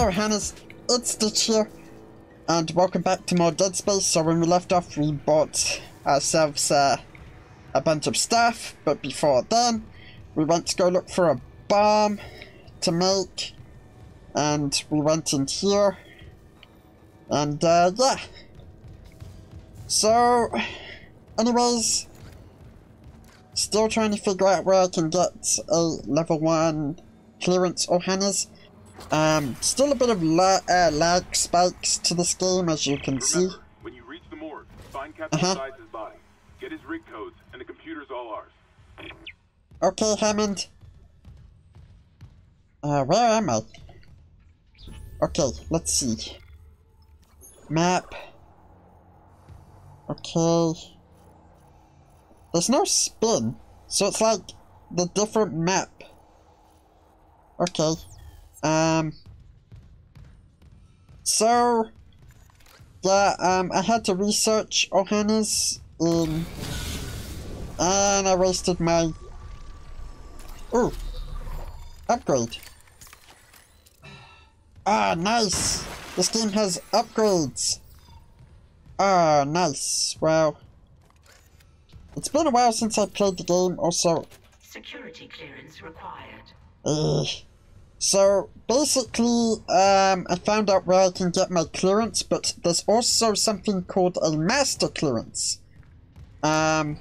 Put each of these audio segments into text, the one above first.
Hello, Hannes. It's Stitch here. And welcome back to more Dead Space. So when we left off, we bought ourselves uh, a bunch of stuff. But before then, we went to go look for a bomb to make. And we went in here. And uh, yeah. So, anyways, still trying to figure out where I can get a level 1 clearance Ohana's. Um, still a bit of la uh, lag spikes to this game, as you can Remember, see. when you reach the morgue, find Captain Uh-huh. Body. Get his rig codes, and the computer's all ours. Okay, Hammond. Uh, where am I? Okay, let's see. Map. Okay. There's no spin, so it's like the different map. Okay. Um. So. Yeah, um, I had to research Ohana's in. And I wasted my Ooh. Upgrade. Ah, nice. This game has upgrades. Ah, nice. Well, it's been a while since I played the game. Also, Security clearance required. uh, so basically, um, I found out where I can get my clearance, but there's also something called a master clearance. Um,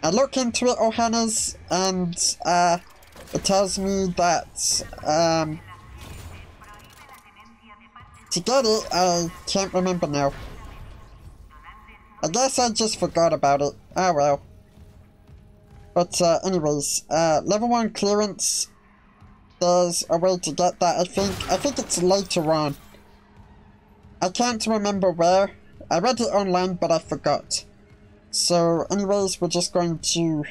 I look into it, Ohana's, and uh, it tells me that um, to get it, I can't remember now. I guess I just forgot about it. Ah well. But uh, anyways, uh, level 1 clearance, there's a way to get that, I think. I think it's later on. I can't remember where. I read it online, but I forgot. So, anyways, we're just going to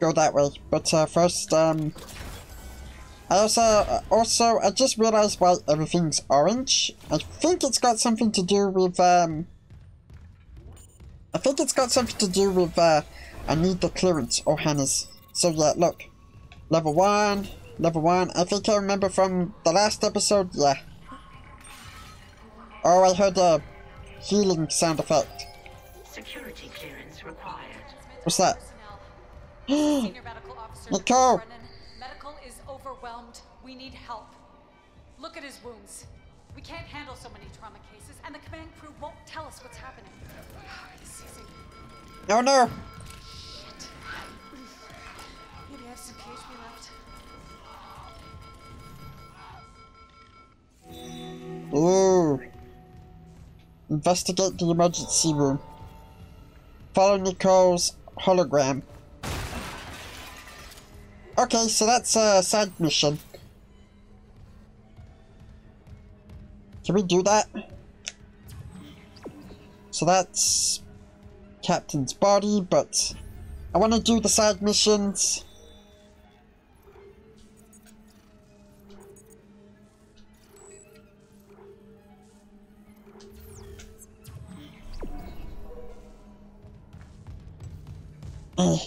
go that way. But uh, first, um, I also, also, I just realized why everything's orange. I think it's got something to do with, um, I think it's got something to do with, uh, I need the clearance, Ohana's. So yeah, look. Level 1, level 1. I think I remember from the last episode, yeah. Oh, I heard a healing sound effect. Security clearance required. What's that? Senior medical officer Nicole! Brennan, medical is overwhelmed. We need help. Look at his wounds. We can't handle so many trauma cases, and the command crew won't tell us what's happening. He's seizing. Oh no! Maybe Ooh. Investigate the emergency room. Follow Nicole's hologram. Okay, so that's a side mission. Can we do that? So that's Captain's body, but I want to do the side missions. Eh.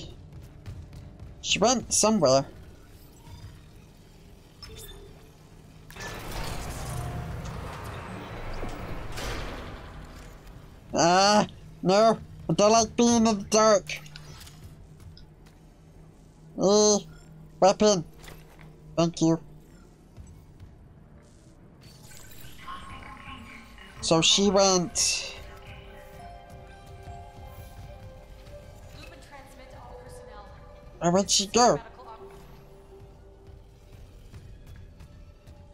She went somewhere. Ah, no, I don't like being in the dark. Eh, weapon. Thank you. So she went. Where would she go?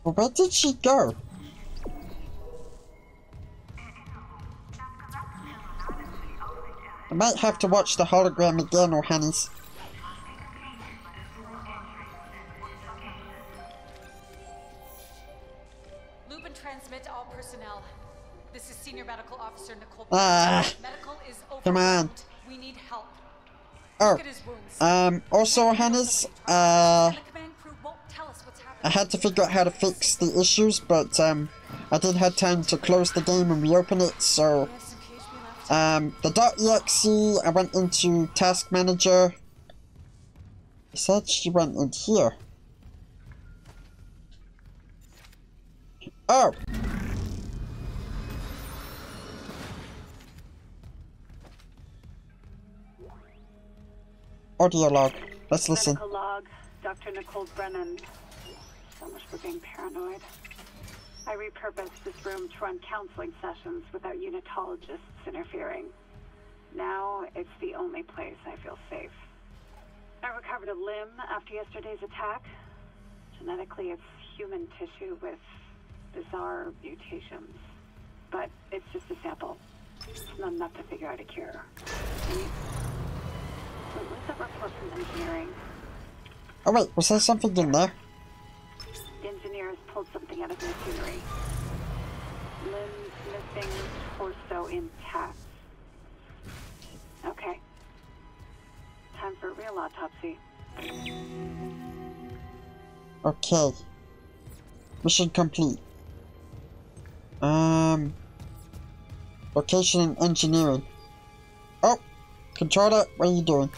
Well, where did she go? I might have to watch the hologram again, or Hannes. Lupin transmit to all personnel. This is Senior Medical Officer Nicole. Ah, Medical is overwhelmed. come on. We need help. Oh, Um, also, Hannes, uh, I had to figure out how to fix the issues, but, um, I didn't have time to close the game and reopen it, so, um, the .exe, I went into Task Manager. It said she went in here. Oh! Audio log. Let's listen. Medical log, Dr. Nicole Brennan. So much for being paranoid. I repurposed this room to run counseling sessions without unitologists interfering. Now it's the only place I feel safe. I recovered a limb after yesterday's attack. Genetically, it's human tissue with bizarre mutations. But it's just a sample. It's not enough to figure out a cure. Oh wait, was there something in there? The engineers pulled something out of machinery. Limbs missing, torso intact. Okay. Time for a real autopsy. Okay. Mission complete. Um. Location and engineering. Controller, what are you doing?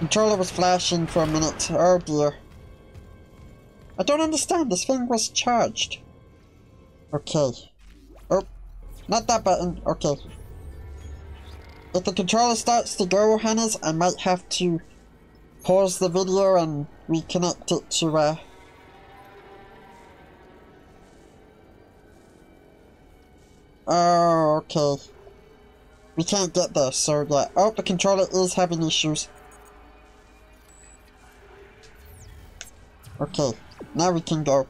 Controller was flashing for a minute. Oh dear. I don't understand. This thing was charged. Okay. Oh. Not that button. Okay. If the controller starts to go, Hannes, I might have to pause the video and reconnect it to, uh... Oh, okay. We can't get there, so yeah. Oh, the controller is having issues. Okay, now we can go.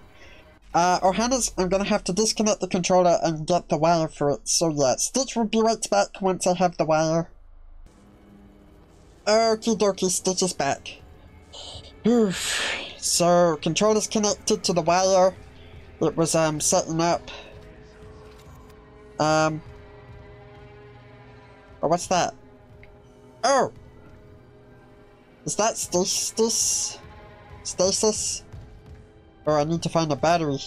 Uh, Ohana's, I'm gonna have to disconnect the controller and get the wire for it, so yeah. Stitch will be right back once I have the wire. Okie dokie, Stitch is back. Oof. So, controller's connected to the wire. It was, um, setting up. Um. Oh, what's that? Oh! Is that stasis? Stasis? Or I need to find a battery.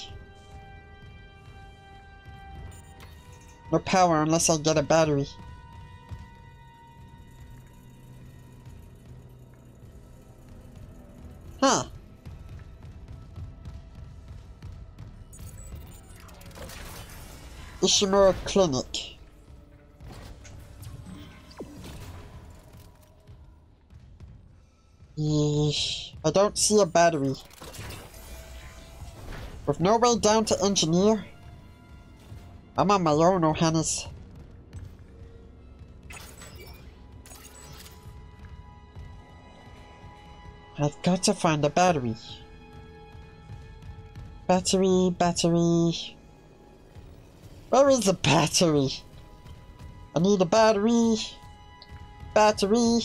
No power unless I get a battery. Huh. Ishimura Clinic. I don't see a battery. With no way down to engineer? I'm on my own, Ohana's. I've got to find a battery. Battery, battery. Where is the battery? I need a battery. Battery.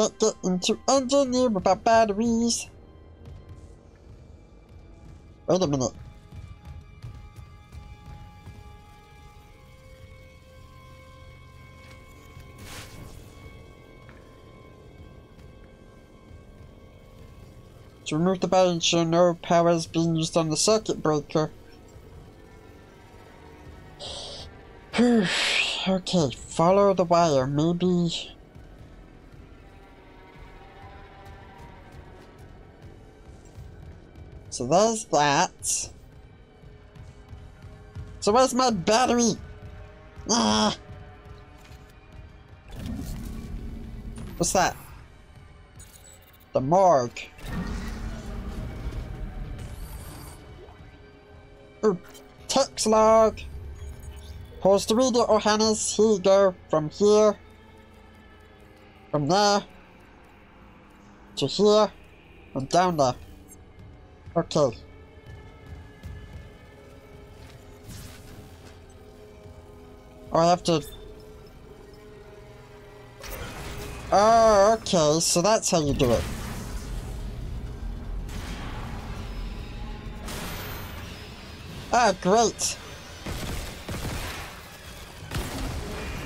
Can't get into engineer without batteries. Wait a minute. To remove the battery, ensure no power is being used on the circuit breaker. okay, follow the wire. Maybe. So there's that. So where's my battery? Ah! What's that? The morgue. Ooh, text log. Pause to read it, Ohana's. Here you go. From here. From there. To here. And down there. Okay. Oh, I have to... Oh, okay, so that's how you do it. Ah, great.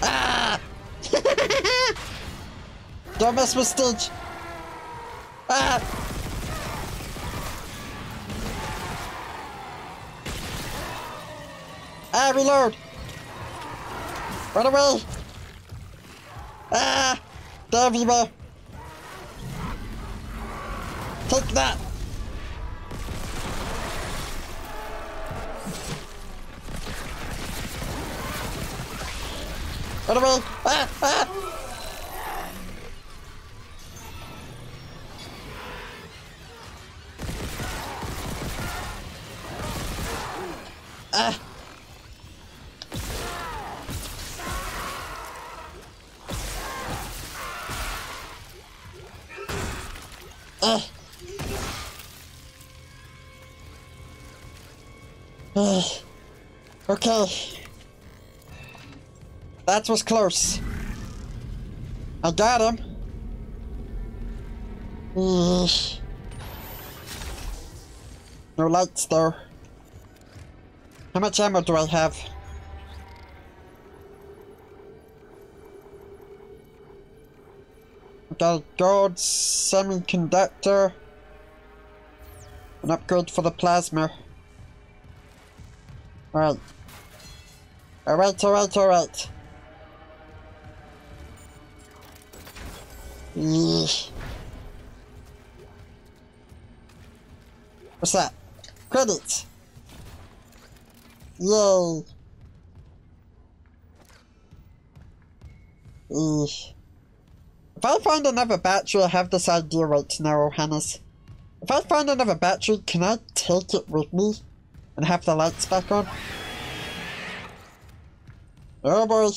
Ah! Don't mess with Stitch. Ah! reload! Run away! Ah! Damn you, man! Take that! Run away! Ah! Ah! Ah! Okay. That was close. I got him. No lights though. How much ammo do I have? I got a gold semiconductor. An upgrade for the plasma. Alright. Alright, alright, alright. What's that? Credits! Yay! Eesh. If I find another battery, I have this idea right now, Hannes. If I find another battery, can I take it with me? And have the lights back on? Oh boy!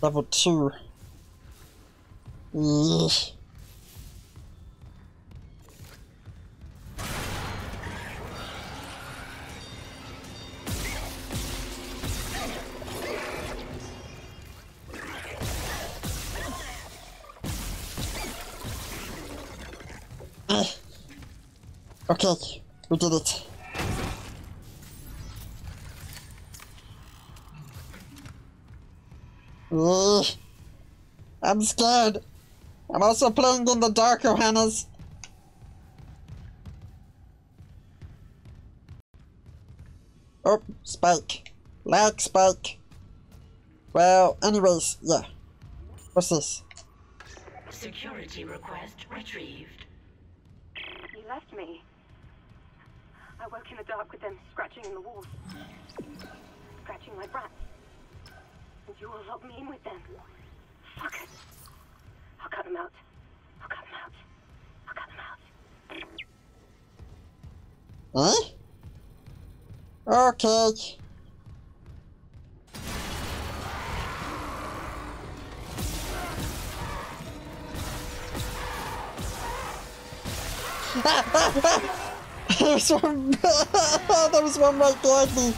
Level 2. Yeesh. Okay, we did it. Ugh. I'm scared. I'm also playing in the dark, Johannes. Oh, Spike. Lag Spike. Well, anyways, yeah. What's this? Security request retrieved. Left me. I woke in the dark with them scratching in the walls. Scratching like rats. And you all locked me in with them. Fuck it. I'll cut them out. I'll cut them out. I'll cut them out. Huh? Okay. was one. there was one right behind.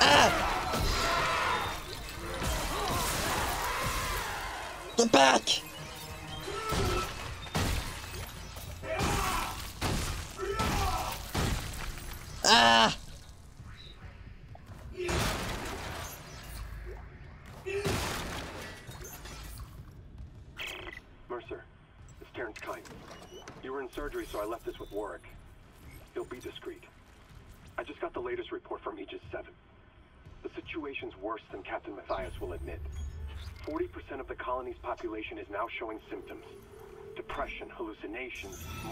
Ah. Get back!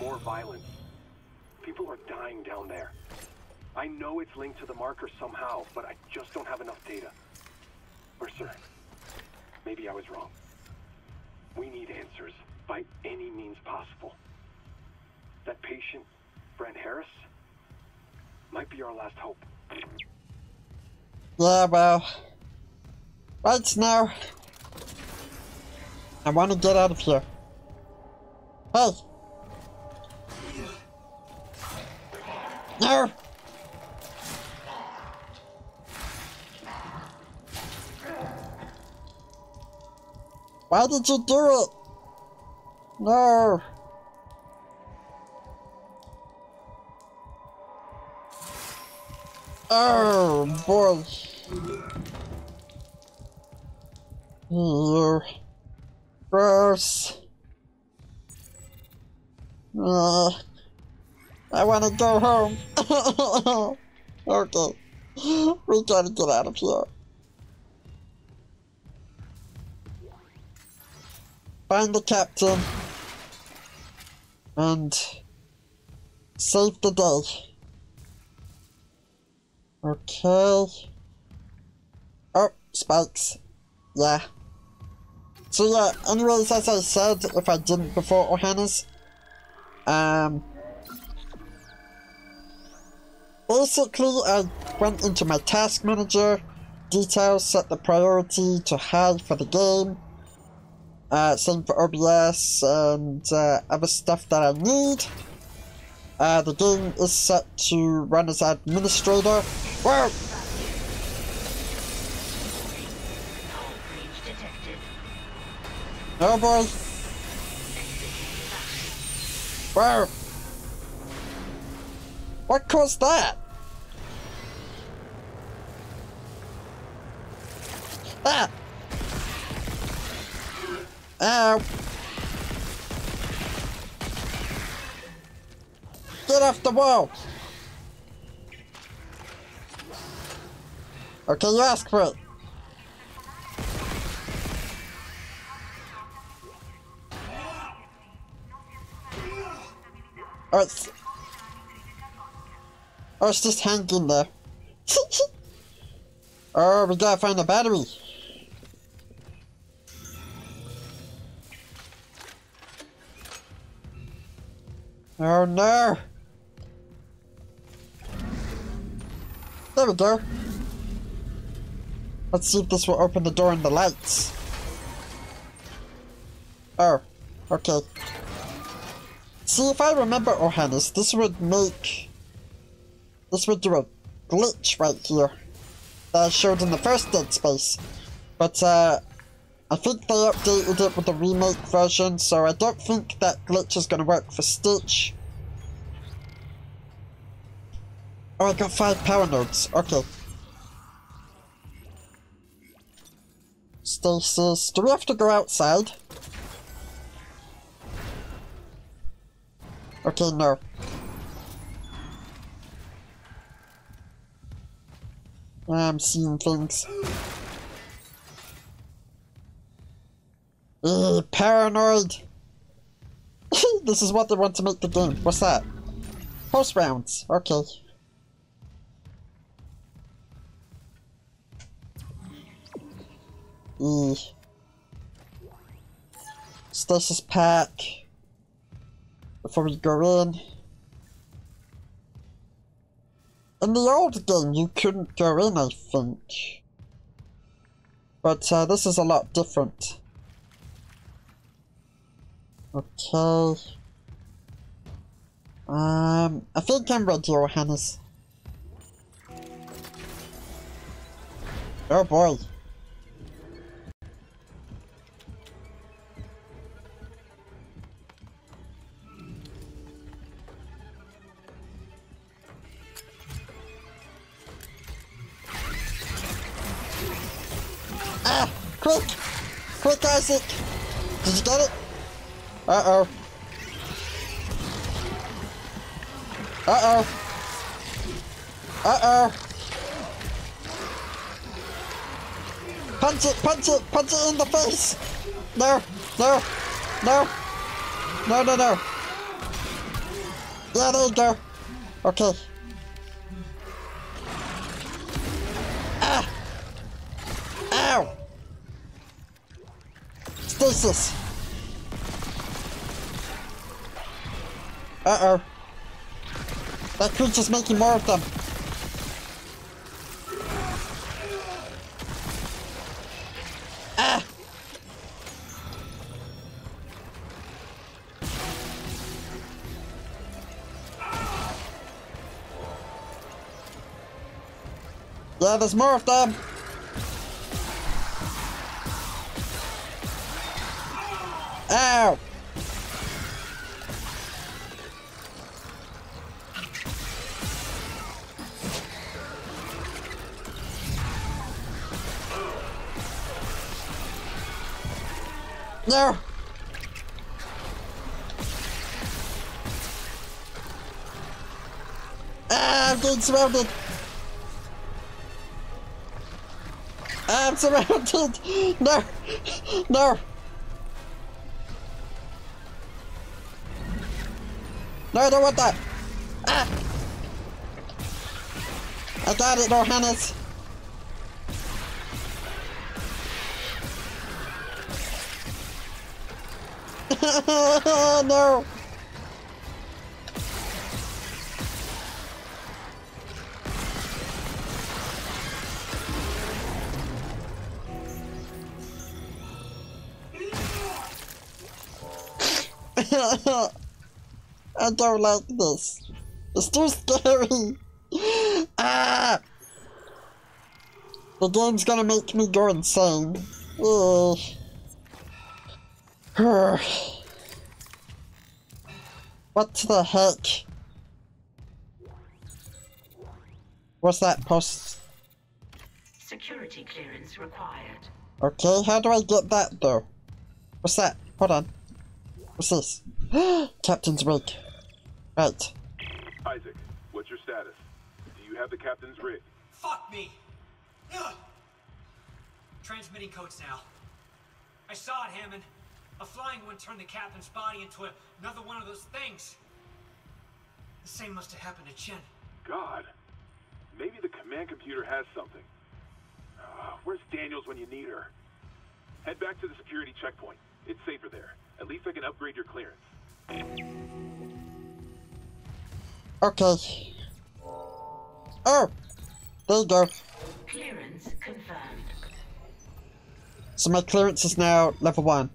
More violence. People are dying down there. I know it's linked to the marker somehow, but I just don't have enough data. Mercer, maybe I was wrong. We need answers by any means possible. That patient, Brent Harris, might be our last hope. Yeah, well. Right now. I want to get out of here. Hey! No! Why did you do it? No! Oh boy! Gross. Uh, I want to go home. okay. We gotta get out of here. find the captain and save the day. Okay. Oh, spikes. Yeah. So yeah, anyways, as I said, if I didn't before Ohana's, um, basically I went into my task manager, details, set the priority to high for the game, uh, same for OBS and uh, other stuff that I need. Uh, the game is set to run as administrator. Whoa! Oh boy! Whoa! What caused that? Ah! Ow! Get off the wall! Okay, you ask for it. Oh, Oh, it's just hanging there. oh, we gotta find the battery. Oh no! There we go. Let's see if this will open the door and the lights. Oh, okay. See, if I remember, Ohana's, this would make... This would do a glitch right here. That I showed in the first Dead Space. But, uh... I think they updated it with the remake version, so I don't think that glitch is gonna work for Stitch. Oh, I got five power nodes. Okay. Stasis. Do we have to go outside? Okay, no. I'm seeing things. Ugh, eh, paranoid! this is what they want to make the game. What's that? Pulse rounds. Okay. E. Stasis pack. Before we go in. In the old game, you couldn't go in, I think. But uh, this is a lot different. Okay. Um, I think I'm ready, Johannes. Oh boy. Quick! Quick, Isaac! Did you get it? Uh-oh. Uh-oh. Uh-oh. Punch it, punch it, punch it in the face! No, no, no. No, no, no. Yeah, there you go. Okay. Stasis! Uh-oh. That creature's making more of them. Ah! Yeah, there's more of them. surrounded! I'm surrounded! No! No! No, I don't want that! Ah! I got it, Johannes! no! I don't like this. It's too scary. Ah! The game's gonna make me go insane. Ugh. what the heck? What's that post? Security clearance required. Okay, how do I get that though? What's that? Hold on. What's this? Captain's rig. Right. Isaac, what's your status? Do you have the captain's rig? Fuck me! Ugh. Transmitting codes now. I saw it, Hammond. A flying one turned the captain's body into a, another one of those things. The same must have happened to Chen. God. Maybe the command computer has something. Ah, where's Daniels when you need her? Head back to the security checkpoint. It's safer there. At least I can upgrade your clearance. Okay. Oh! There you go. Clearance confirmed. So my clearance is now level 1.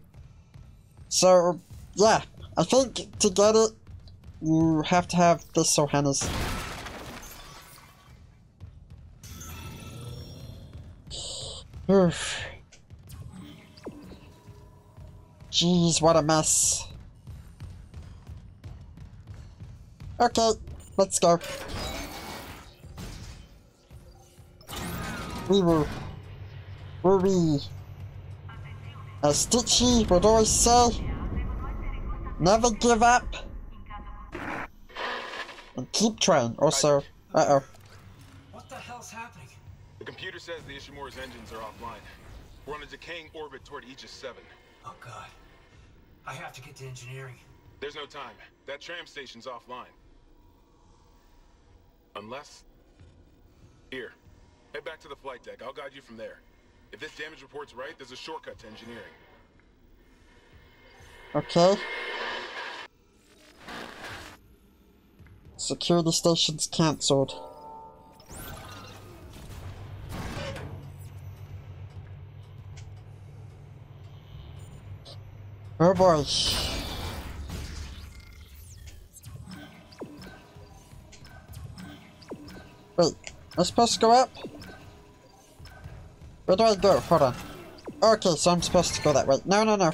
So, yeah. I think to get it, you have to have the Sohanas. Oof. Jeez, what a mess. Okay, let's go. We will. Will we? As Stitchy would always say, never give up. And keep trying. Oh, also, uh-oh. What the hell's happening? The computer says the Ishimura's engines are offline. We're on a decaying orbit toward Aegis 7. Oh god. I have to get to engineering. There's no time. That tram station's offline. Unless... Here. Head back to the flight deck. I'll guide you from there. If this damage report's right, there's a shortcut to engineering. Okay. Security station's cancelled. Oh boy. Wait, am I supposed to go up? Where do I go? Hold on. Okay, so I'm supposed to go that way. No, no, no.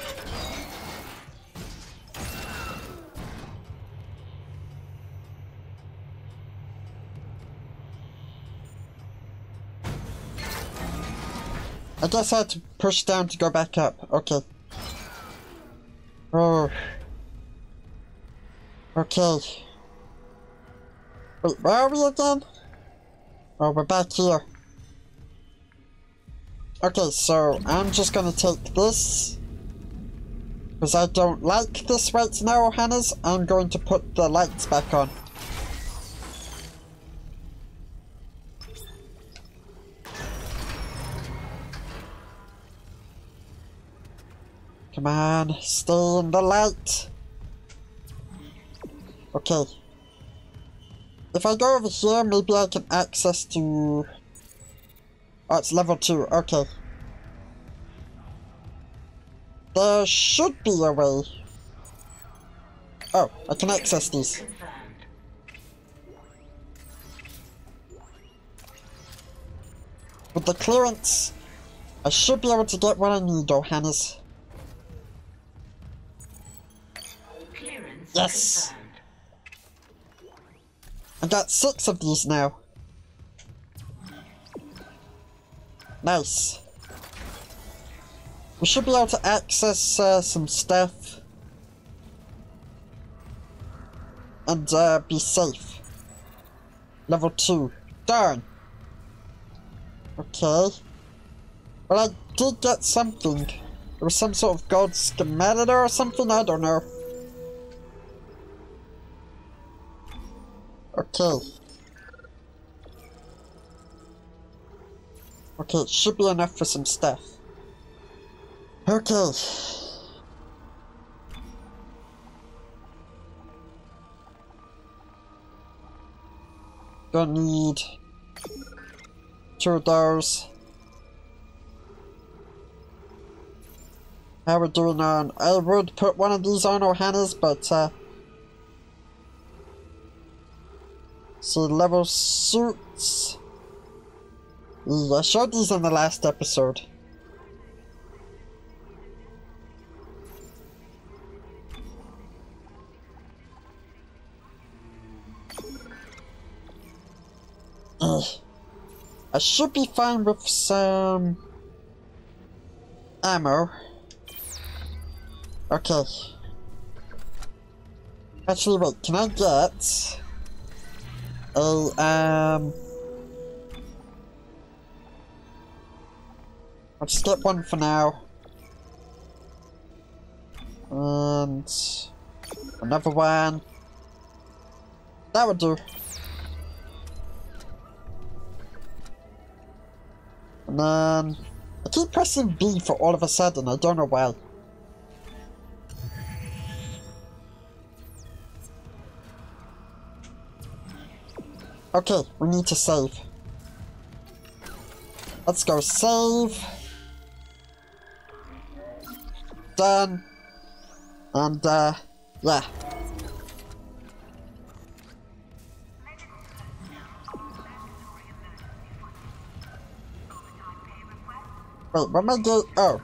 I guess I had to push down to go back up. Okay. Oh. Okay. Wait, where are we again? Oh, we're back here. Okay, so I'm just gonna take this. Because I don't like this right now, Hannah's. I'm going to put the lights back on. Come on, stay in the light. Okay. If I go over here, maybe I can access to... Oh, it's level 2, okay. There should be a way. Oh, I can access these. With the clearance, I should be able to get what I need, Johannes. Yes. Confirmed. I got six of these now. Nice. We should be able to access uh, some stuff. And uh, be safe. Level 2. Darn. Okay. Well, I did get something. There was some sort of gold schematic or something, I don't know. Okay. Okay, it should be enough for some stuff. Okay. Don't need two of those. How we doing on? I would put one of these on Ohana's, but uh So level suits. I showed these in the last episode. I should be fine with some ammo. Okay. Actually, wait, can I get a, um... I'll get one for now. And... Another one. That would do. And then... I keep pressing B for all of a sudden, I don't know why. Okay, we need to save. Let's go save. Done. And, uh, yeah. Wait, what am I doing? Oh.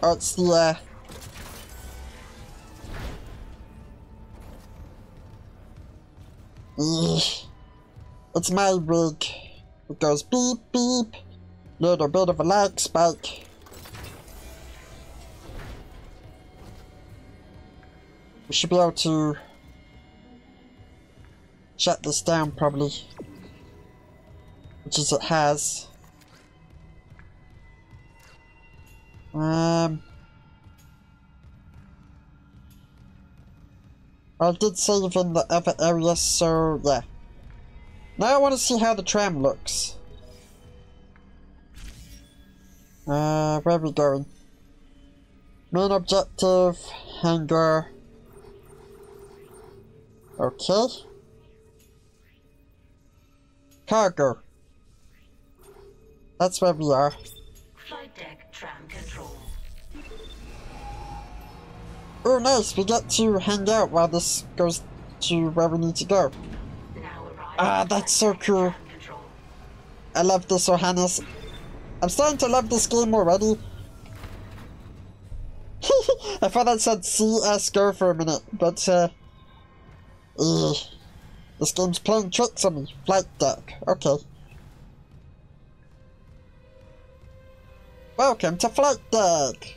Oh, it's the, uh... It's my rig. It goes beep beep. Little bit of a lag spike. We should be able to shut this down probably. Which is it has. Um I did save in the other area, so yeah. Now I want to see how the tram looks. Uh, where are we going? Main objective, hangar. Okay. Cargo. That's where we are. Oh nice, we get to hang out while this goes to where we need to go. Ah, that's so cool. I love this, Johannes. I'm starting to love this game already. I thought I said CSGO for a minute, but, uh... this game's playing tricks on me. Flight deck. Okay. Welcome to Flight Deck!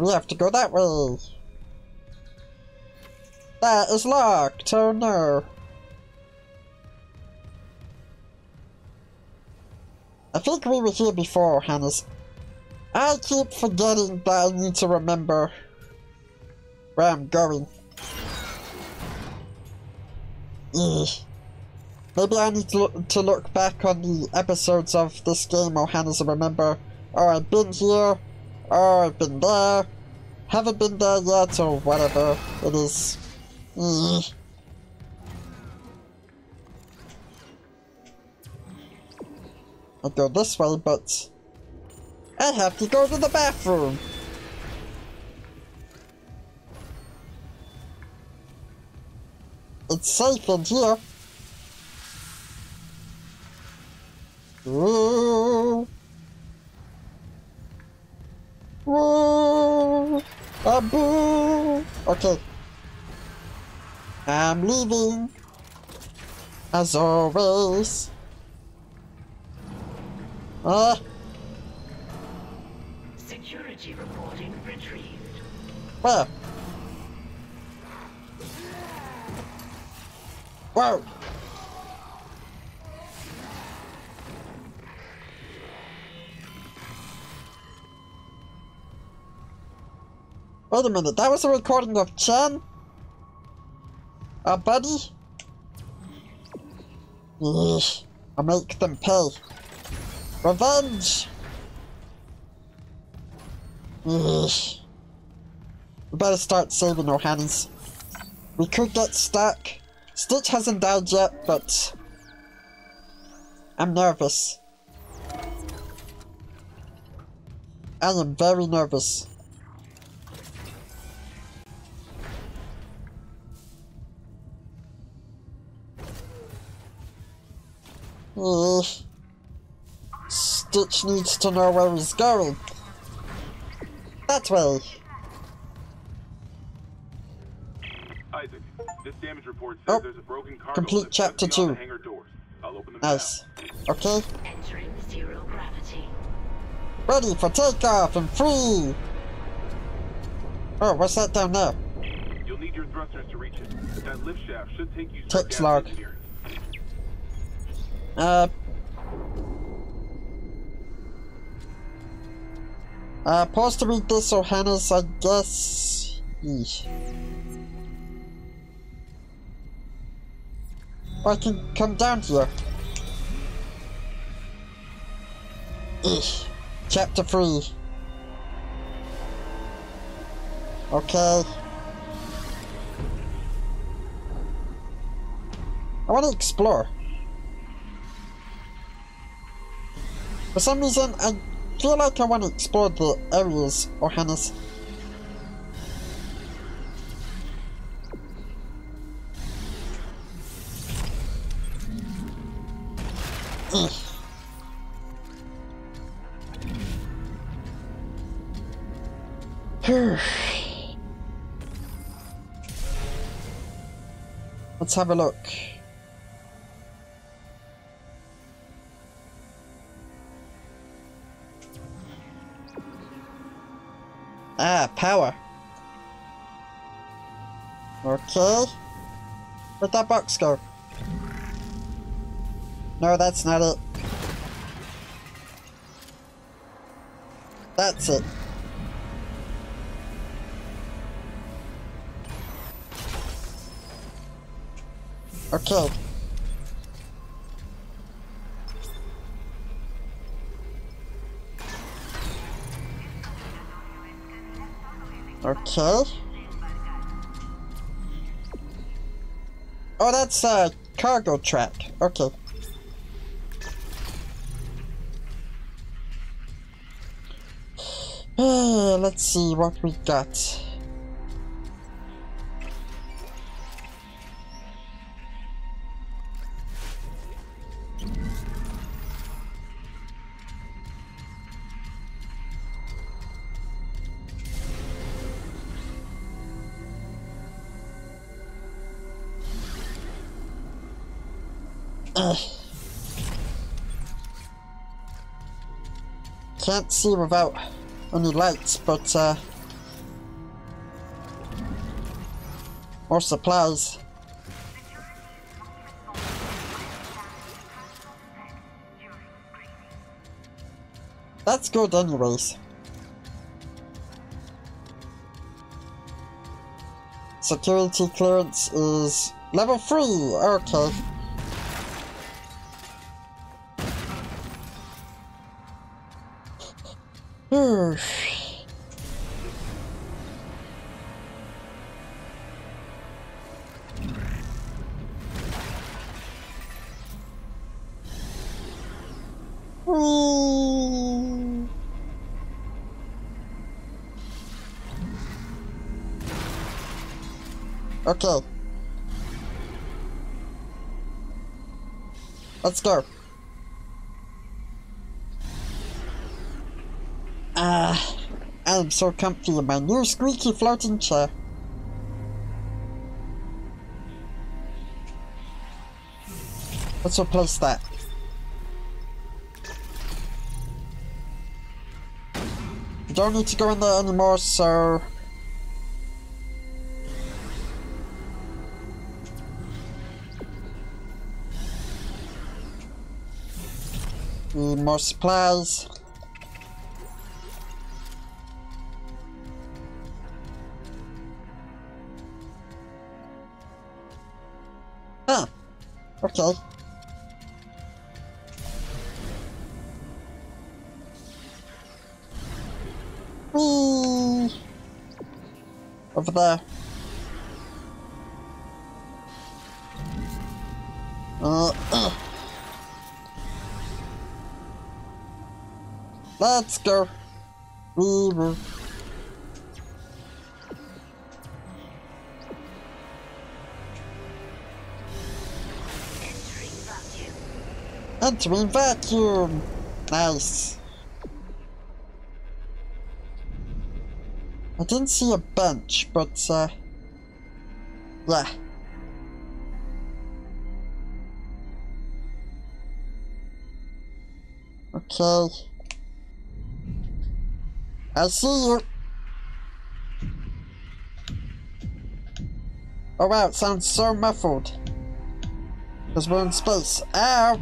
We have to go that way. That is locked. Oh no. I think we were here before, Hannes. I keep forgetting that I need to remember where I'm going. Ugh. Maybe I need to look, to look back on the episodes of this game, or Hannes, and remember, oh, I've been here, oh, I've been there, haven't been there yet, or whatever it is. Mm. Ugh. I go this way, but I have to go to the bathroom. It's safe in here. Woo. Woo. A boo. Okay. I'm leaving. As always. Ah, Security reporting retrieved. where? Whoa. Wait a minute, that was a recording of Chen? Uh, buddy? I'll make them pay. Revenge! We better start saving our hands. We could get stuck. Stitch hasn't died yet, but... I'm nervous. I am very nervous. Eh. Stitch needs to know where he's going. That way. Isaac, this damage report says Oh, there's a broken cargo complete chapter two. the hangar doors. I'll open them Nice. Okay. Entering zero gravity. Ready for takeoff and free! Oh, what's that down there? now. You'll need your thrusters to reach it. That lift shaft should take you Text straight log. engineering. Uh... Uh, pause to read this, Ohana's, I guess... Eesh. I can come down here. Eesh. Chapter 3. Okay. I want to explore. For some reason, I feel like I want to explore the areas, Ohana's. Ugh. Let's have a look. Ah, power. Okay. Where'd that box go? No, that's not it. That's it. Okay. Okay. Oh, that's a cargo track. Okay. Let's see what we got. Can't see without any lights, but uh more supplies. That's good anyways. Security clearance is level 3, okay. Okay. Let's go. Ah, I'm so comfy in my new squeaky floating chair. Let's replace that. We don't need to go in there anymore, so... more supplies. Ah, Okay. Whee! Over there. Let's go. Vacuum. Entering vacuum. Nice. I didn't see a bench, but uh, yeah. Okay. I see you. Oh wow, it sounds so muffled. Because we're in space. Ow!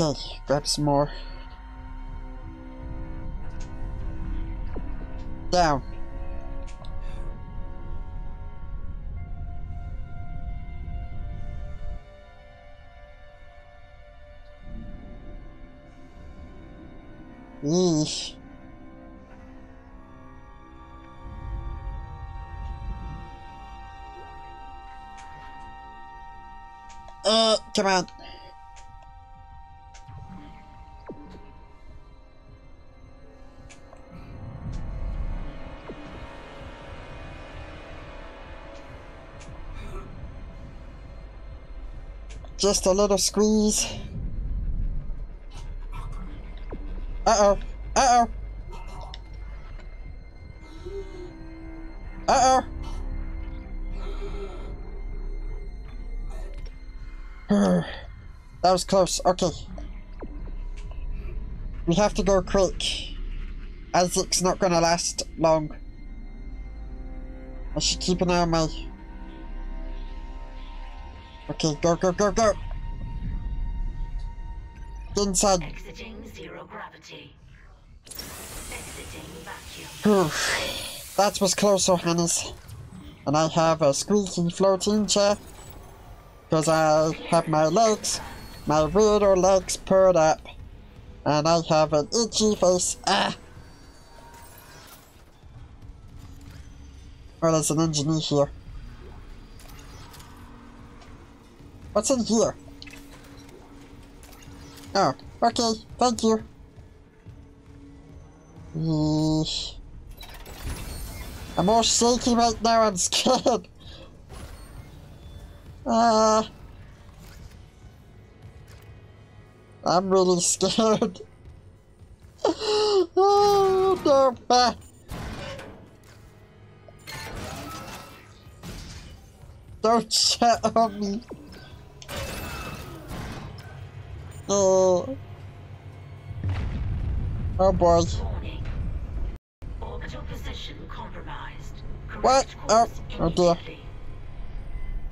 Okay, grab some more. Down. Yeesh. Uh, come on. Just a little squeeze. Uh-oh. Uh-oh. Uh-oh. that was close. Okay. We have to go quick. Isaac's not gonna last long. I should keep an eye on my... Okay, go, go, go, go! Inside. Exiting zero gravity. Exiting vacuum. Whew. That was close, Johannes. And I have a squeaky floating chair. Because I have my legs, my weirdo legs purred up. And I have an itchy face. Ah! Oh, there's an engineer here. What's in here? Oh, okay, thank you. I'm all shaky right now, I'm scared. Ah. I'm really scared. oh, no. Ah. Don't shut on me. Oh. Oh boy. Orbital position compromised. What? Oh, oh dear.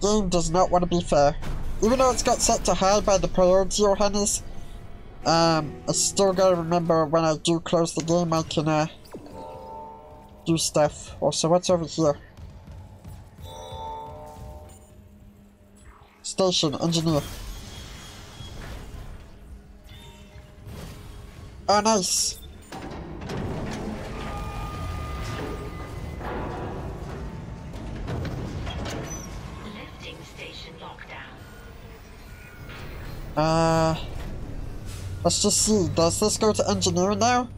Game does not want to be fair. Even though it's got set to high by the priority, Johannes, um, I still gotta remember when I do close the game, I can, uh, do stuff. Also, what's over here? Station, engineer. Oh, nice. Lifting station lockdown. Uh, let's just see. Does this go to engineering now?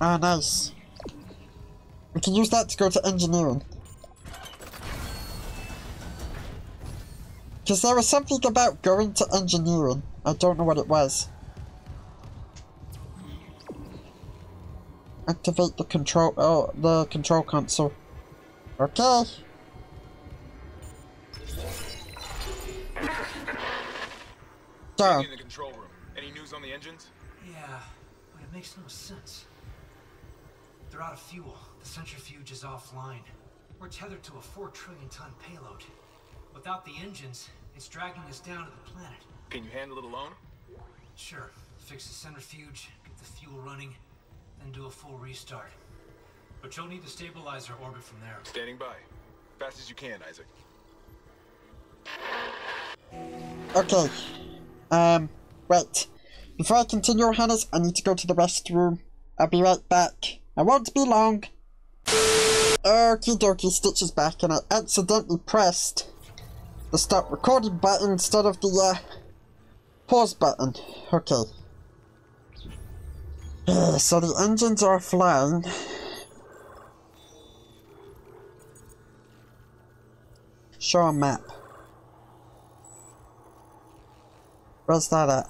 Ah, nice. We can use that to go to engineering. Because there was something about going to engineering. I don't know what it was. Activate the control, oh, the control console. Okay. Bring So, in the control room. on the engines? Yeah, but it makes no sense. They're out of fuel. The centrifuge is offline. We're tethered to a 4 trillion ton payload. Without the engines, it's dragging us down to the planet. Can you handle it alone? Sure, fix the centrifuge, get the fuel running, then do a full restart. But you'll need to stabilize our orbit from there. Standing by. Fast as you can, Isaac. Okay. Um, wait. Before I continue, Hannes, I need to go to the restroom. I'll be right back. I won't be long. Okie dokie, Stitch is back, and I accidentally pressed the stop recording button instead of the, uh, pause button. Okay. so the engines are flying. Show a map. Where's that at?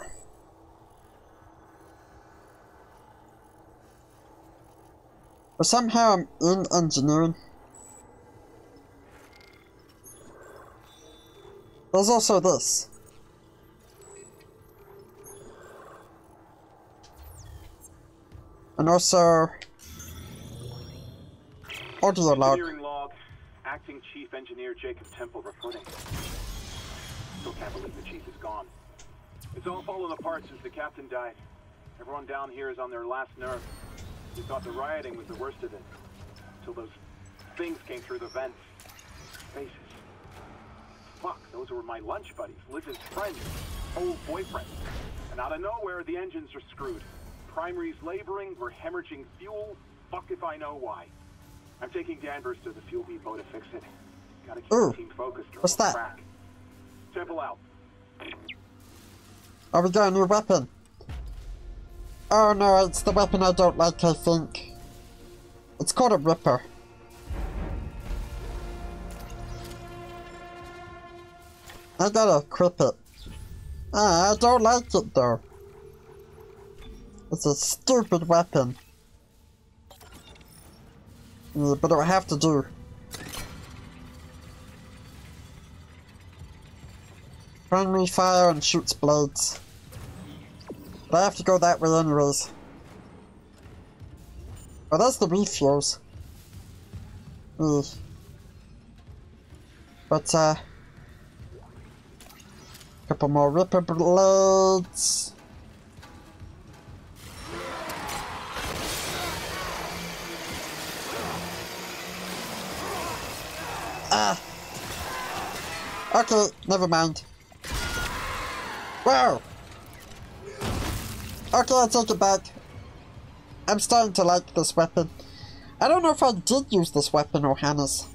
But somehow I'm in engineering. There's also this. And also... Audio log. Log. Acting Chief Engineer Jacob Temple reporting. Still can't believe the chief is gone. It's all fallen apart since the captain died. Everyone down here is on their last nerve. We thought the rioting was the worst of it. Until those things came through the vents. Faces. Fuck, those were my lunch buddies, Liz's friends, old boyfriend. And out of nowhere, the engines are screwed. Primary's laboring, we're hemorrhaging fuel. Fuck if I know why. I'm taking Danvers to the fuel depot to fix it. Gotta keep Ooh, the team focused or what's that? crack. Temple out. Oh, we got a new weapon. Oh no, it's the weapon I don't like, I think. It's called a Ripper. I gotta equip it. Ah, I don't like it though. It's a stupid weapon. But I have to do. Primary fire and shoots blades. But I have to go that way anyways. Oh, that's the refuels. Ugh. But, uh... Couple more Ripper blades. Ah! Okay, never mind. Wow! Okay, I take it back. I'm starting to like this weapon. I don't know if I did use this weapon Ohana's.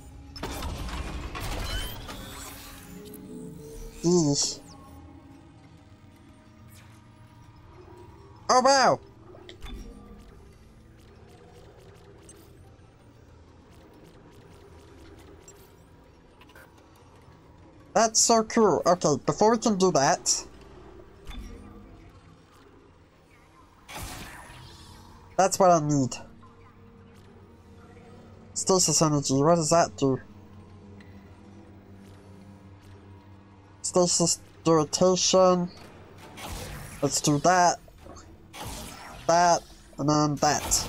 Oh wow! That's so cool. Okay, before we can do that... That's what I need. Stasis energy, what does that do? Stasis rotation. Let's do that. That. And then that.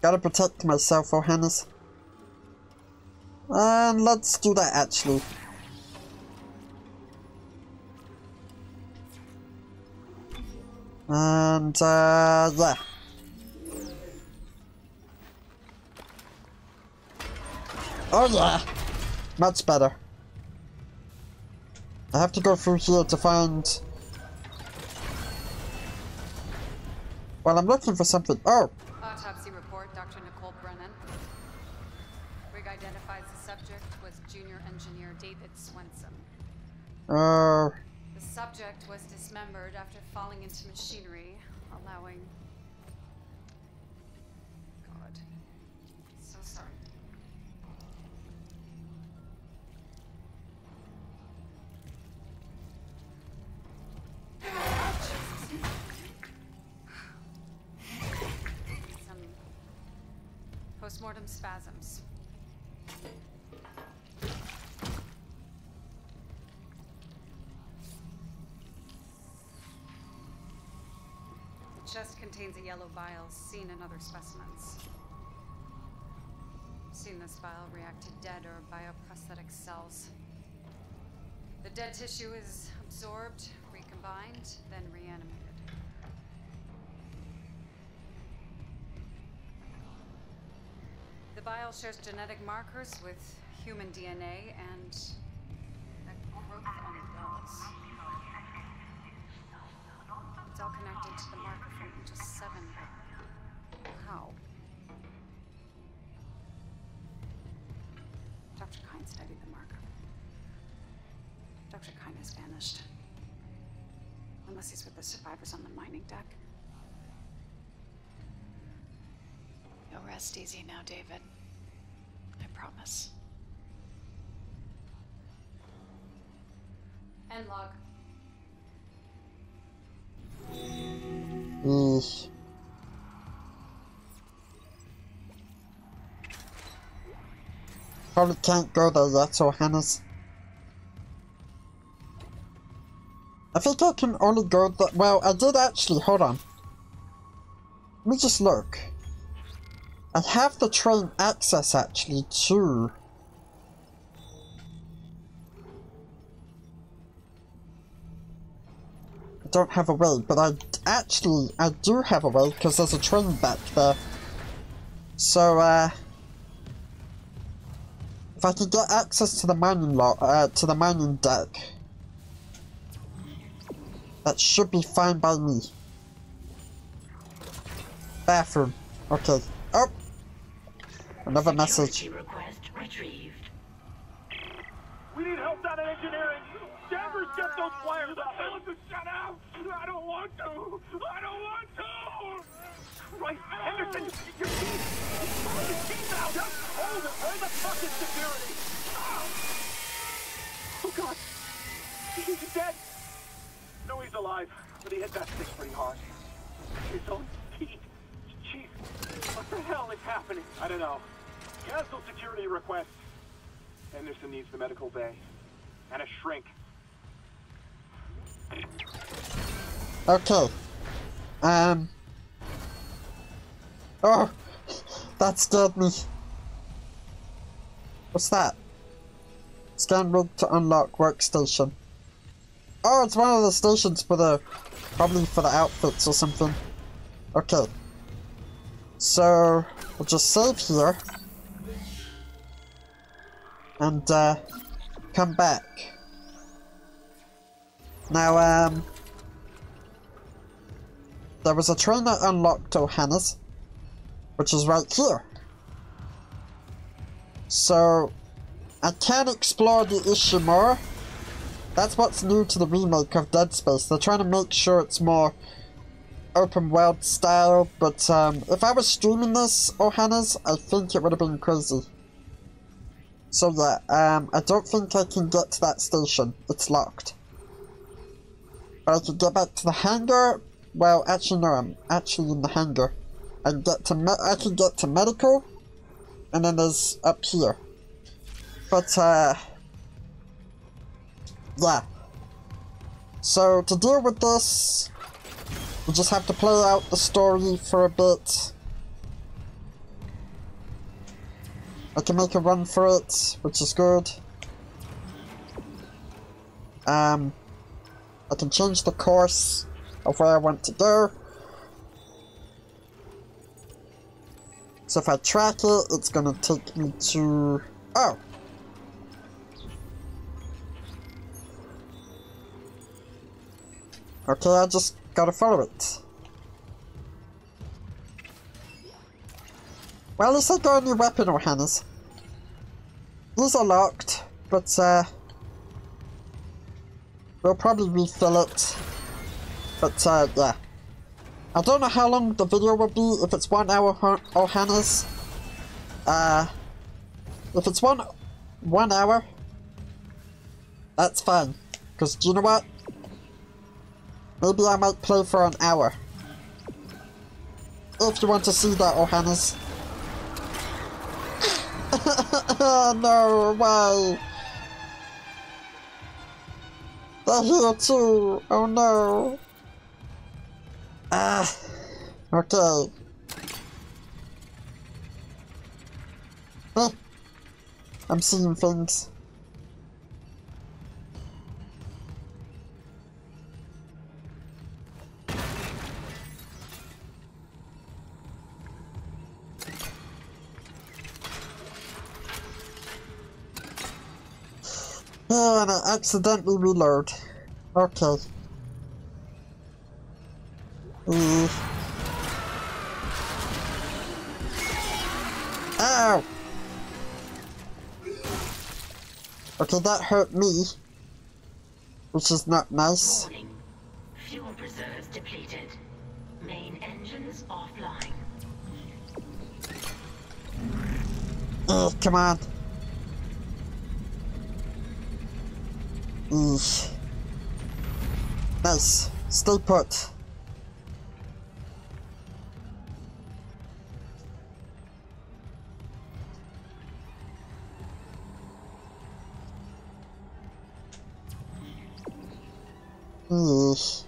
Gotta protect myself, oh Hannes. And let's do that actually. And, uh, yeah. Oh yeah! Much better. I have to go through here to find... Well, I'm looking for something. Oh! Autopsy report, Dr. Nicole Brennan. Rig identifies the subject was junior engineer David Swenson. Uh, The subject was dismembered after falling into machinery, allowing. Chest contains a yellow vial seen in other specimens. Seen this vial react to dead or bioprosthetic cells. The dead tissue is absorbed, recombined, then reanimated. The vial shares genetic markers with human DNA and growth on the walls. It's all connected to the from Aegis 7. but How? Dr. Kyne studied the marker. Dr. Kyne has vanished. Unless he's with the survivors on the mining deck. You'll rest easy now, David. I promise. End log. Eesh. Probably can't go there yet, so Hannah's. I think I can only go there. Well, I did actually. Hold on. Let me just look. I have the train access actually to. Don't have a way, but I actually I do have a way because there's a train back there. So uh, if I could get access to the mining lot, uh, to the mining deck, that should be fine by me. Bathroom. Okay. Oh, another message. Request retrieved. We need help down in engineering. Get those wires up. To shut out. I don't want to. I don't want to. Christ, Henderson, your teeth. Your teeth out. Just hold it. Where the fuck is security? Ah. Oh God. He's dead. No, he's alive, but he hit that stick pretty hard. His own teeth. Chief, what the hell is happening? I don't know. Cancel security request. Henderson needs the medical bay. And a shrink. Okay. Um. Oh, that scared me. What's that? Scan rig to unlock workstation. Oh, it's one of the stations for the, probably for the outfits or something. Okay. So, we'll just save here. And, uh, come back. Now, um... There was a train that unlocked Ohana's, which is right here. So, I can explore the issue more. That's what's new to the remake of Dead Space. They're trying to make sure it's more open world style, but um, if I was streaming this, Ohana's, I think it would have been crazy. So yeah, um, I don't think I can get to that station. It's locked. I could get back to the hangar. Well, actually no, I'm actually in the hangar. I get to I can get to medical, and then there's up here. But uh, yeah. So to deal with this, we just have to play out the story for a bit. I can make a run for it, which is good. Um, I can change the course of where I want to go. So if I track it, it's gonna take me to... Oh! Okay, I just gotta follow it. Well, at least I got a new weapon Ohana's. These are locked, but uh, we'll probably refill it. But uh, yeah. I don't know how long the video will be, if it's one hour Ohana's. Uh, if it's one, one hour, that's fine. Because do you know what? Maybe I might play for an hour. If you want to see that, Ohana's. no, why? They're here too. Oh no. Ah. Okay. I'm seeing things. Accidentally reload. Okay. Uh. Ow! Okay, that hurt me. Which is not nice. Warning. Fuel reserves depleted. Main engines offline. Ugh, come on. Eesh. Nice. Stay put. Eesh.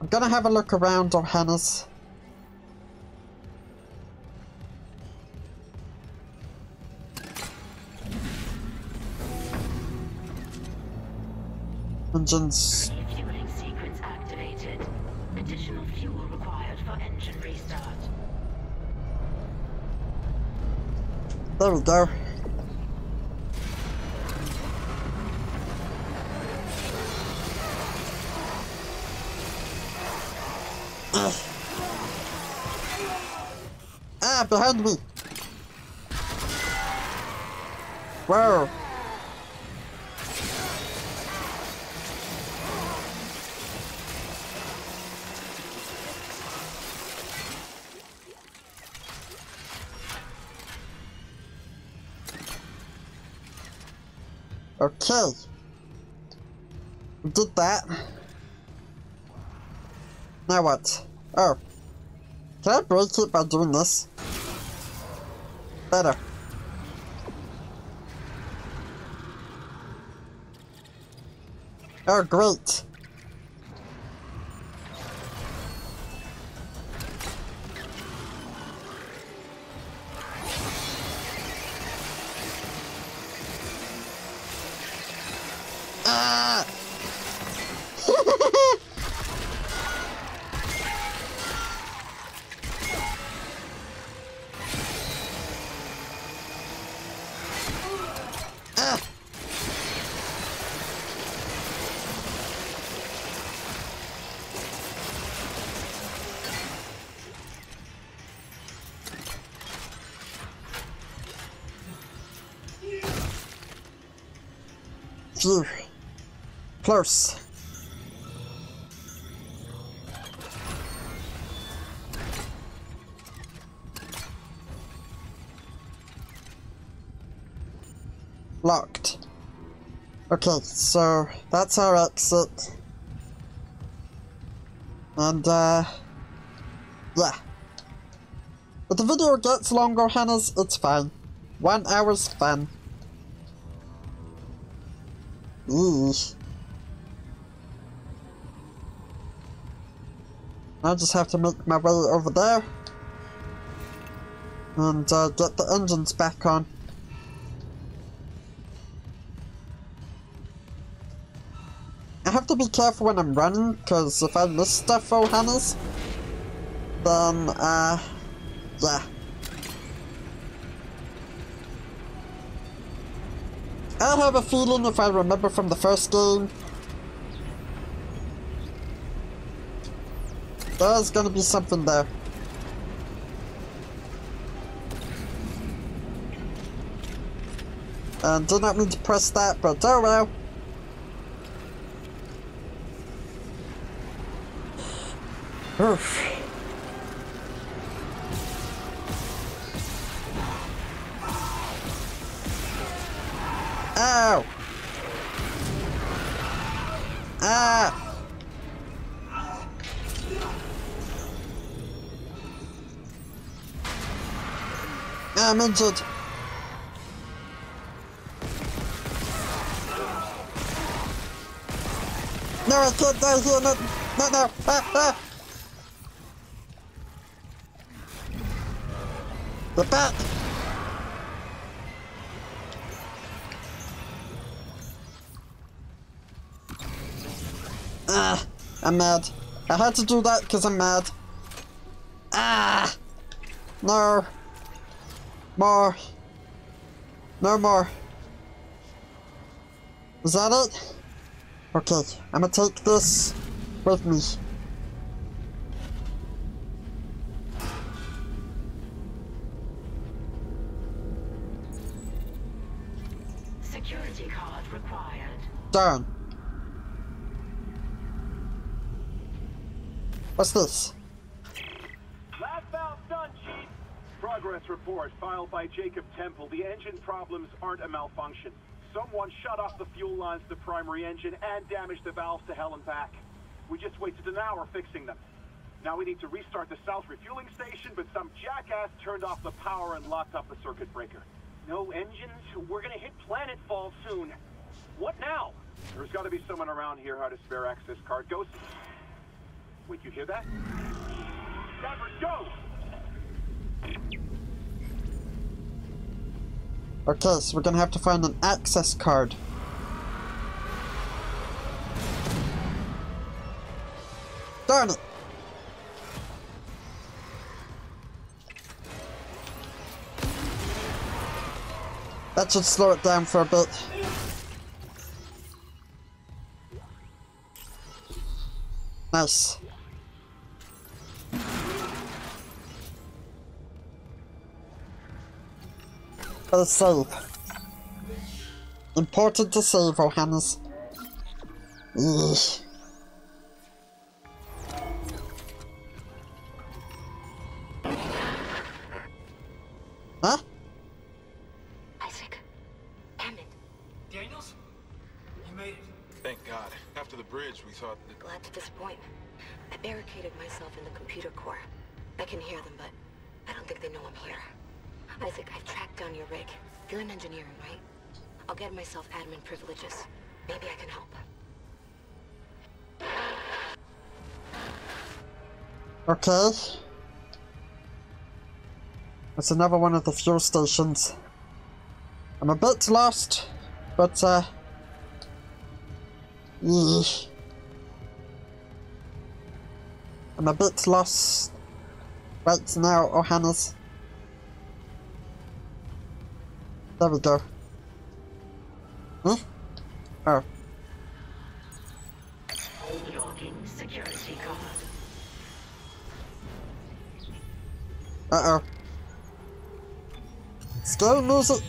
I'm gonna have a look around, Johannes. Engines. Refueling sequence activated. Additional fuel required for engine restart. There we. Ugh. Ah, behind me! Whoa! Okay. Did that. Now what? Oh. Can I break it by doing this? Better. Oh, great. Close. Locked. Okay, so that's our exit. And, uh, yeah. If the video gets longer, Hannah's, it's fine. One hour's fun. I just have to make my way over there and uh, get the engines back on. I have to be careful when I'm running, because if I miss stuff, oh Hannes, then, uh, yeah. I have a feeling if I remember from the first game, there's gonna be something there. And did not mean to press that, but oh well. Oof. Ow! Ah! I'm injured. No, I can't die here. No, no, no. Ah, ah. Get back! Ah, I'm mad. I had to do that because I'm mad. Ah! No. More. No more. Is that it? Okay, I'm gonna take this with me. Security card required. Darn. What's this? Progress report filed by Jacob Temple. The engine problems aren't a malfunction. Someone shut off the fuel lines to the primary engine and damaged the valves to hell and back. We just wasted an hour fixing them. Now we need to restart the south refueling station, but some jackass turned off the power and locked up the circuit breaker. No engines? We're gonna hit planetfall soon. What now? There's gotta be someone around here had a spare access card. Go. Wait, you hear that? Stafford, go! Okay, so we're gonna have to find an access card. Darn it! That should slow it down for a bit. Nice. Let's save. Important to save, oh, Johannes. Eesh. That's another one of the fuel stations. I'm a bit lost, but uh... Yeesh. I'm a bit lost right now, Johannes. There we go. Huh? Oh. Security card. Uh-oh. Scary music!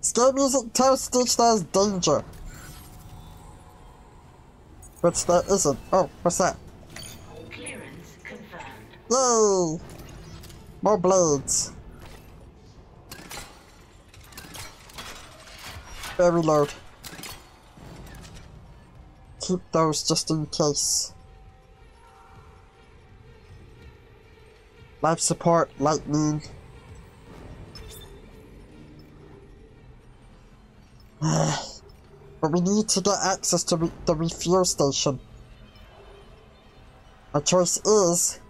Scary music tells Stitch there's danger. But there isn't. Oh, what's that? Clearance confirmed. Yay! More blades. Bear reload. Keep those just in case. Life support, lightning. but we need to get access to re the refuel station. Our choice is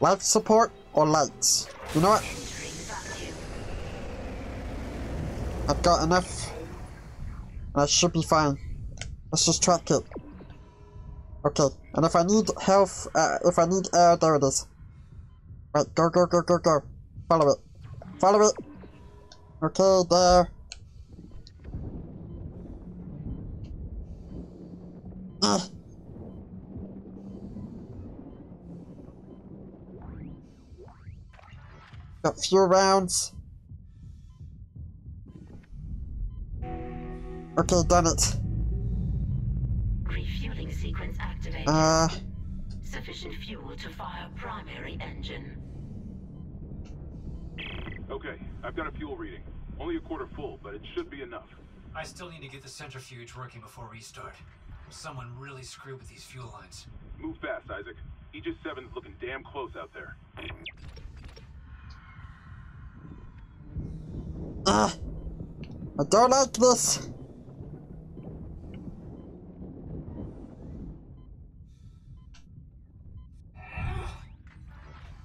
life support or lights. You know what? I've got enough. I should be fine. Let's just track it. Okay, and if I need health, uh, if I need air, there it is. Right, go, go, go, go, go. Follow it. Follow it. Okay, there. Ah. Got few rounds. Okay, done it. Refueling sequence activated. Uh, Sufficient fuel to fire primary engine. Okay, I've got a fuel reading. Only a quarter full, but it should be enough. I still need to get the centrifuge working before restart. Someone really screwed with these fuel lines. Move fast, Isaac. Aegis 7's looking damn close out there. ah. I don't like this.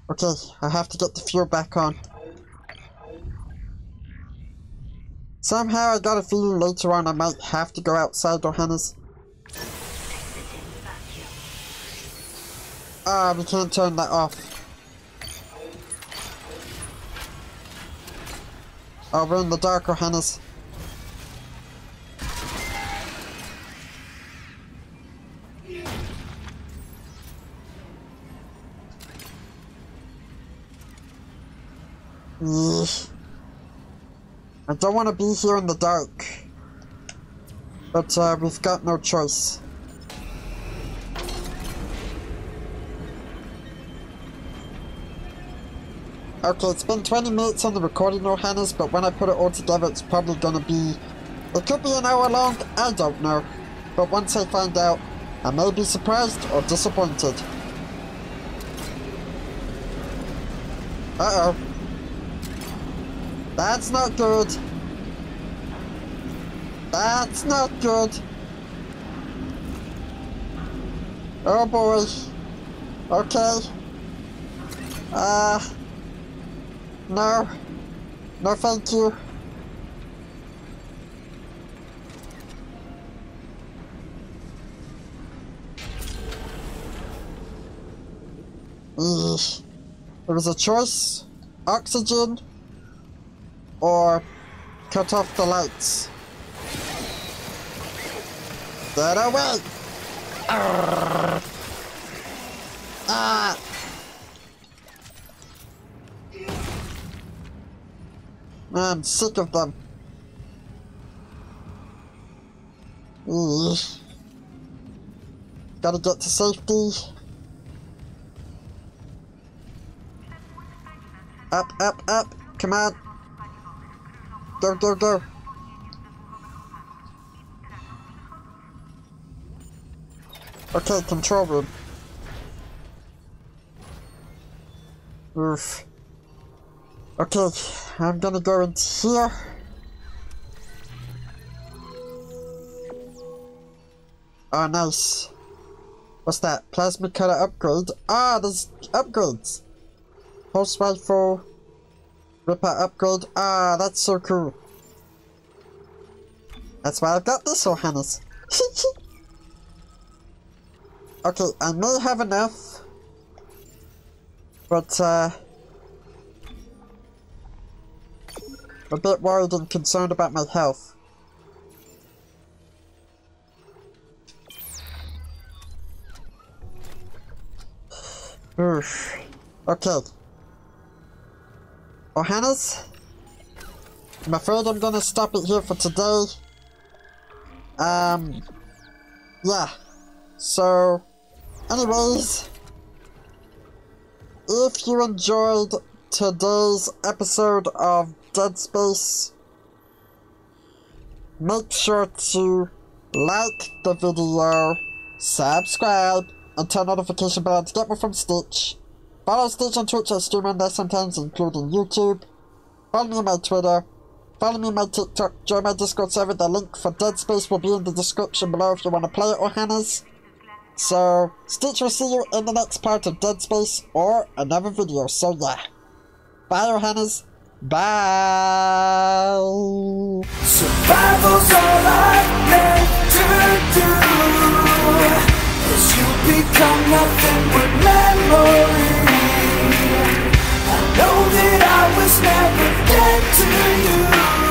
Okay, I have to get the fuel back on. Somehow I got a feeling later on I might have to go outside Ohana's. Ah, we can't turn that off. Oh, we're in the dark, Ohana's. Yeesh. I don't want to be here in the dark. But uh, we've got no choice. Okay, it's been 20 minutes on the recording, Ohana's, but when I put it all together, it's probably gonna be... It could be an hour long, I don't know. But once I find out, I may be surprised or disappointed. Uh-oh. That's not good. That's not good. Oh boy. Okay. Uh... No. No thank you. There was a choice. Oxygen. Or cut off the lights. Get away! Arrgh. Ah! I'm sick of them. Eesh. Gotta get to safety. Up, up, up. Come on. Go, go, go. Okay, control room. Oof. Okay, I'm gonna go into here. Oh, nice. What's that? Plasma cutter upgrade? Ah, there's upgrades! Pulse rifle. Ripper upgrade. Ah, that's so cool. That's why I've got this, Ohana's. okay, I may have enough. But, uh... a bit worried and concerned about my health. Oof. Okay. Ohana's? I'm afraid I'm gonna stop it here for today. Um, yeah. So, anyways, if you enjoyed today's episode of Dead Space, make sure to like the video, subscribe, and turn notification bell to get more from Stitch. Follow Stitch on Twitch, I stream on there sometimes, including YouTube. Follow me on my Twitter. Follow me on my TikTok. Join my Discord server. The link for Dead Space will be in the description below if you want to play it, Ohana's. So, Stitch will see you in the next part of Dead Space or another video. So yeah. Bye, Ohana's. Bye. Survival's all I meant to do. As you become nothing but memory. I know that I was never dead to you.